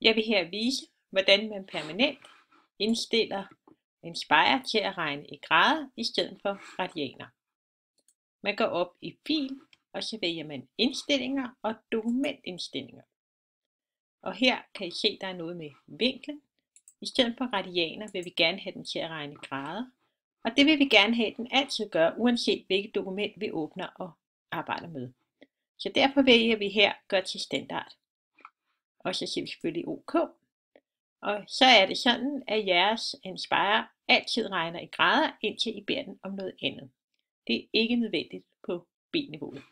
Jeg vil her vise, hvordan man permanent indstiller Inspire til at regne i grader i stedet for radianer. Man går op i Fil, og så vælger man Indstillinger og Dokumentindstillinger. Og her kan I se, der er noget med vinklen. I stedet for radianer vil vi gerne have den til at regne grader. Og det vil vi gerne have, at den altid gør, uanset hvilket dokument vi åbner og arbejder med. Så derfor vælger vi her gør til standard. Og så siger vi selvfølgelig OK. Og så er det sådan, at jeres Inspire altid regner i grader, indtil I beder den om noget andet. Det er ikke nødvendigt på B-niveauet.